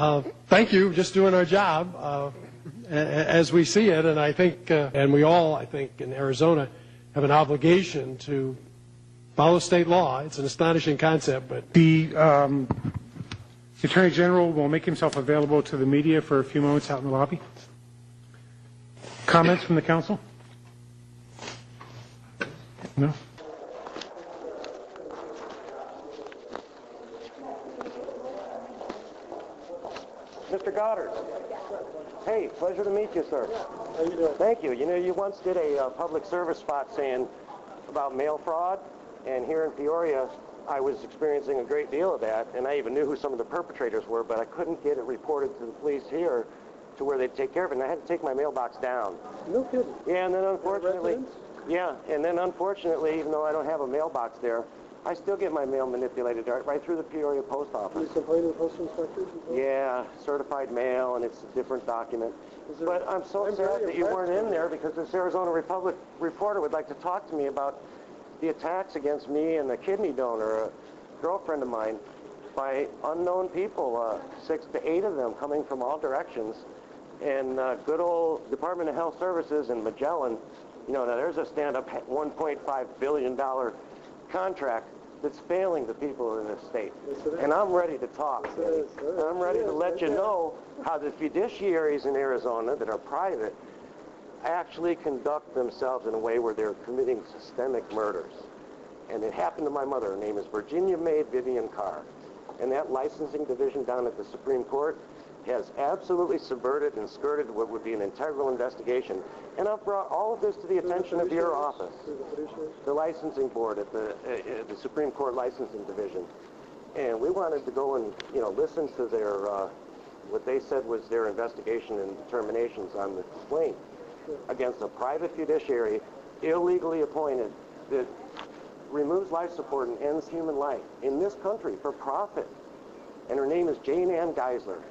Uh, Thank you, just doing our job uh, as we see it, and I think, uh, and we all, I think, in Arizona have an obligation to follow state law. It's an astonishing concept, but The um, Attorney General will make himself available to the media for a few moments out in the lobby. Comments from the council? No? Mr. Goddard. Hey, pleasure to meet you, sir. How you doing? Thank you. You know, you once did a uh, public service spot saying about mail fraud, and here in Peoria, I was experiencing a great deal of that, and I even knew who some of the perpetrators were, but I couldn't get it reported to the police here to where they'd take care of it, and I had to take my mailbox down. No kidding. Yeah, and then unfortunately, yeah, and then unfortunately, even though I don't have a mailbox there, I still get my mail manipulated right, right through the Peoria post office. You complain to the postal inspectors? Yeah, certified mail, and it's a different document. But I'm so I'm sad that you weren't in there because this Arizona Republic reporter would like to talk to me about the attacks against me and the kidney donor, a girlfriend of mine, by unknown people, uh, six to eight of them coming from all directions. And uh, good old Department of Health Services in Magellan, you know, now there's a stand-up $1.5 billion contract that's failing the people in this state. Yes. And I'm ready to talk. Yes, it is. Eddie. I'm ready to let you know how the fiduciaries in Arizona that are private actually conduct themselves in a way where they're committing systemic murders. And it happened to my mother. Her name is Virginia May Vivian Karr. And that licensing division down at the Supreme Court has absolutely subverted and skirted what would be an integral investigation. And I've brought all of this to the attention of your office the the licensing board at the, uh, uh, the Supreme Court Licensing Division. And we wanted to go and, you know, listen to their, uh, what they said was their investigation and determinations on the complaint against a private fiduciary illegally appointed that removes life support and ends human life in this country for profit. And her name is Jane Ann Geisler.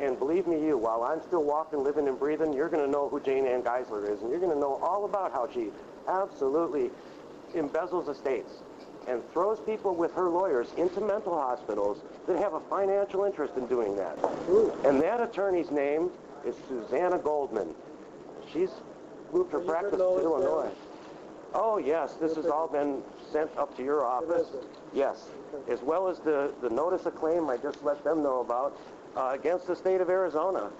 And believe me, you, while I'm still walking, living, and breathing, you're going to know who Jane Ann Geisler is, and you're going to know all about how she absolutely embezzles estates and throws people with her lawyers into mental hospitals that have a financial interest in doing that. And that attorney's name is Susanna Goldman. She's moved her practice to? Illinois. Oh, yes, this has all been sent up to your office. Yes, as well as the, the notice of claim I just let them know about uh, against the state of Arizona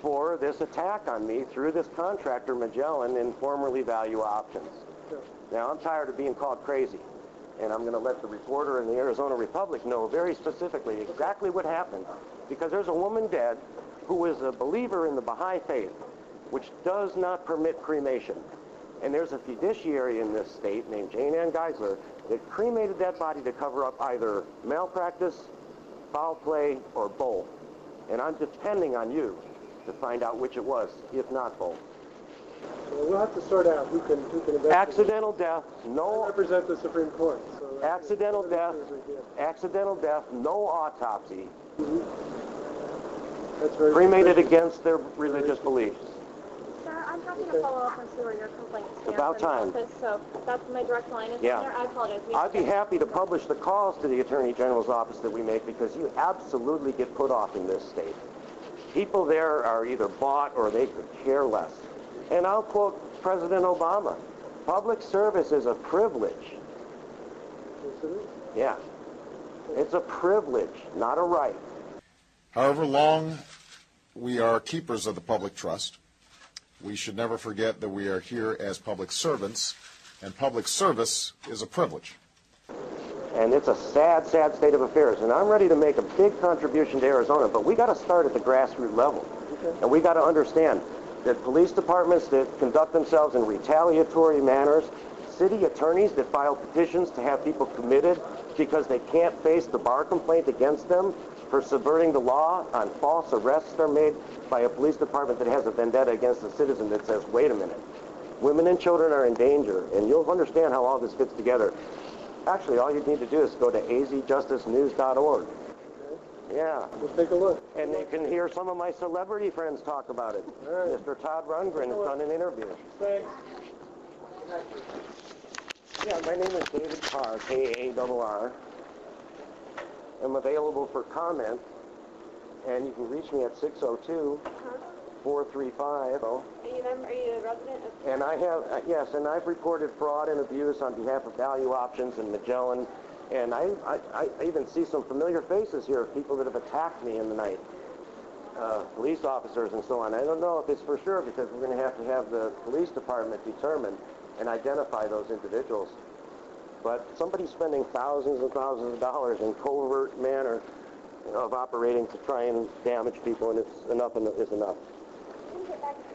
for this attack on me through this contractor, Magellan, and formerly Value Options. Now, I'm tired of being called crazy, and I'm going to let the reporter in the Arizona Republic know very specifically exactly what happened, because there's a woman dead who was a believer in the Baha'i faith, which does not permit cremation. And there's a fiduciary in this state named Jane Ann Geisler that cremated that body to cover up either malpractice, foul play, or both. And I'm depending on you to find out which it was, if not both. Well, we'll have to sort out who can, who can investigate. Accidental death, I no represent the Supreme Court, so. accidental death, accidental death, no autopsy, mm-hmm. That's very. cremated against their religious beliefs. Sir, I'm happy to follow up on sewer your complaints here About from time. office, so that's my direct line is Yeah. there. I apologize. We I'd be have to- happy to publish the calls to the Attorney General's office that we make because you absolutely get put off in this state. People there are either bought or they could care less. And I'll quote President Obama. Public service is a privilege. Yes, it is. Yeah. It's a privilege, not a right. However long we are keepers of the public trust, we should never forget that we are here as public servants, and public service is a privilege. And it's a sad, sad state of affairs. And I'm ready to make a big contribution to Arizona, but we got to start at the grassroots level. And we got to understand that police departments that conduct themselves in retaliatory manners, city attorneys that file petitions to have people committed because they can't face the bar complaint against them for subverting the law on false arrests they're made by a police department that has a vendetta against a citizen that says, wait a minute, women and children are in danger, and you'll understand how all this fits together. Actually, all you need to do is go to azjusticenews.org. Yeah. We'll take a look. And you can hear some of my celebrity friends talk about it. Right. Mr. Todd Rundgren has done an interview. Thanks. Yeah, my name is David Karr, K-A-R-R. I'm available for comment, and you can reach me at 602-435. Are you, mem- are you a resident of? And I have, uh, yes, and I've reported fraud and abuse on behalf of Value Options and Magellan, and I, I, I even see some familiar faces here of people that have attacked me in the night, uh, police officers and so on. I don't know if it's for sure because we're going to have to have the police department determine and identify those individuals. But somebody's spending thousands and thousands of dollars in covert manner of operating to try and damage people, and it's enough en- is enough.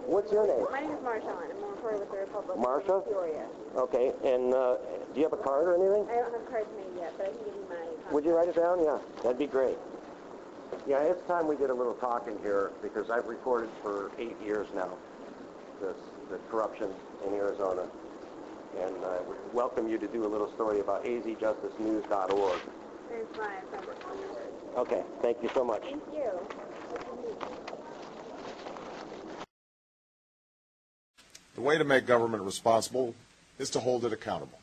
What's your name? My name is Marsha, and I'm a reporter with the Republic Marsha? of Peoria. Okay, and uh, do you have a card or anything? I don't have cards made yet, but I can give you my contact. Would you write it down? Yeah, that'd be great. Yeah, it's time we did a little talking here because I've recorded for eight years now this, the corruption in Arizona. And uh, I would welcome you to do a little story about azjusticenews.org. There's my number. Okay, thank you so much. Thank you. The way to make government responsible is to hold it accountable.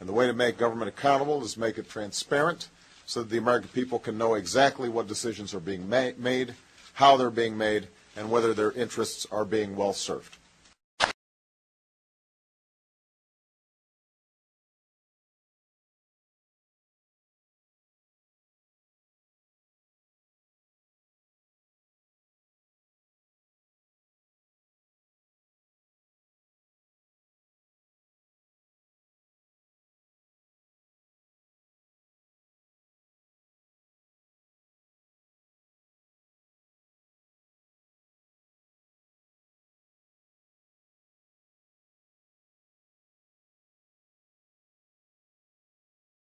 And the way to make government accountable is make it transparent so that the American people can know exactly what decisions are being ma- made, how they're being made, and whether their interests are being well served.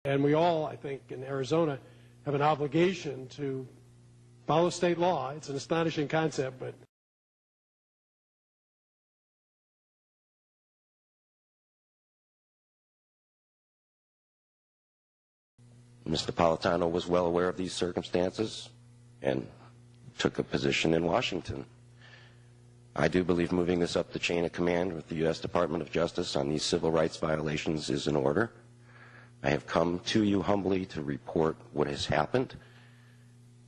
And we all, I think, in Arizona have an obligation to follow state law. It's an astonishing concept, but Mr. Napolitano was well aware of these circumstances and took a position in Washington. I do believe moving this up the chain of command with the U.S. Department of Justice on these civil rights violations is in order. I have come to you humbly to report what has happened.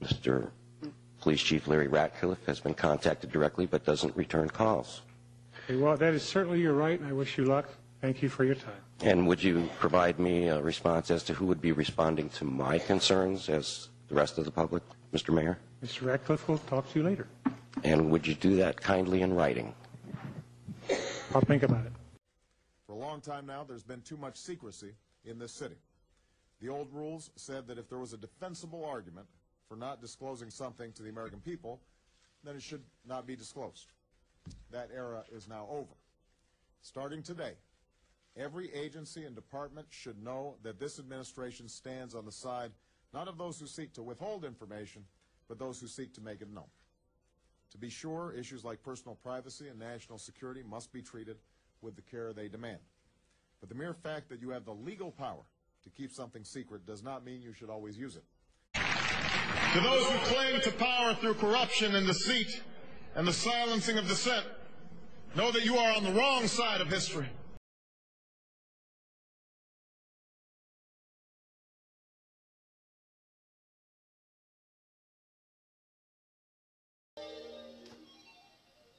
Mr. Police Chief Larry Ratcliffe has been contacted directly but doesn't return calls. Okay, well, that is certainly your right, and I wish you luck. Thank you for your time. And would you provide me a response as to who would be responding to my concerns as the rest of the public, Mr. Mayor? Mr. Ratcliffe will talk to you later. And would you do that kindly in writing? I'll think about it. For a long time now, there's been too much secrecy in this city. The old rules said that if there was a defensible argument for not disclosing something to the American people, then it should not be disclosed. That era is now over. Starting today, every agency and department should know that this administration stands on the side not of those who seek to withhold information, but those who seek to make it known. To be sure, issues like personal privacy and national security must be treated with the care they demand. But the mere fact that you have the legal power to keep something secret does not mean you should always use it. To those who cling to power through corruption and deceit and the silencing of dissent, know that you are on the wrong side of history.